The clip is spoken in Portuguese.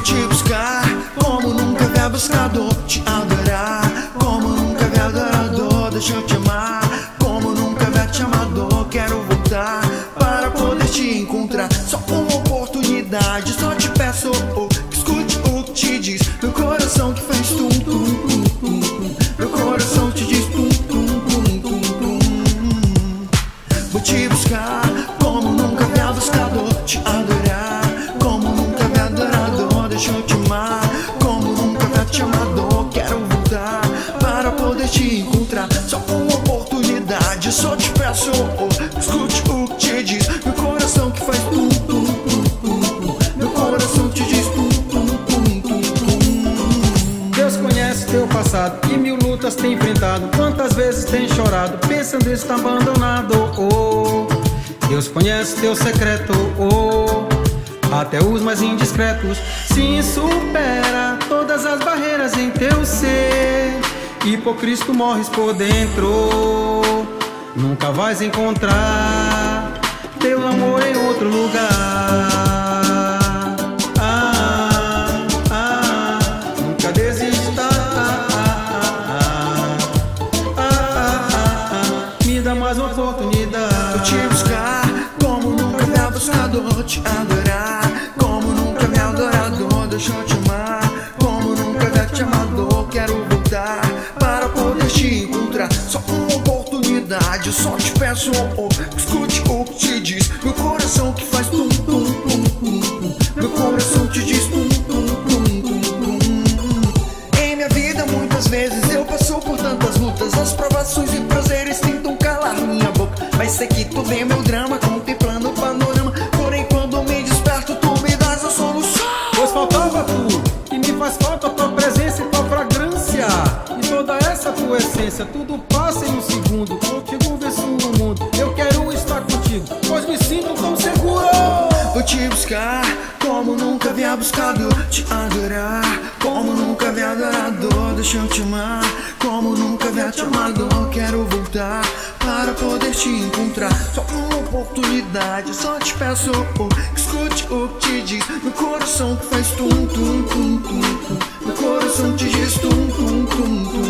te buscar como nunca havia buscado te adorar. Como nunca havia adorador deixa eu te amar. Como nunca havia te amado quero voltar. Para poder te encontrar só uma oportunidade só te te encontrar só uma oportunidade só te peço oh, escute o que te diz meu coração que faz tum tum tum tum tum meu coração te diz tum tum tum Deus conhece teu passado e mil lutas tem enfrentado. Quantas vezes tem chorado, pensando estar abandonado. Oh, Deus conhece teu secreto. Oh, até os mais indiscretos. Sim, supera todas as barreiras em teu ser. E por Cristo morres por dentro. Nunca vais encontrar teu amor em outro lugar. Me. Vou te adorar como nunca havia adorado deixa eu te amar como nunca te amado quero oportunidade só te peço oh, oh, escute o que te diz. Meu coração que faz tum tum tum tum tum. Meu coração te diz tum tum tum tum tum. Em minha vida muitas vezes eu passo por tantas lutas. As provações e prazeres tentam calar minha boca. Mas sei que tu vê meu drama contemplando essência, tudo passa em um segundo. Contigo venço o mundo, eu quero estar contigo, pois me sinto tão seguro. Vou te buscar como nunca havia buscado Te adorar como nunca havia adorado. Deixa eu te amar como nunca havia te amado. Quero voltar para poder te encontrar. Só uma oportunidade, só te peço oh, Escute o que te diz. Meu coração faz tum tum tum tum tum. Meu coração te diz tum tum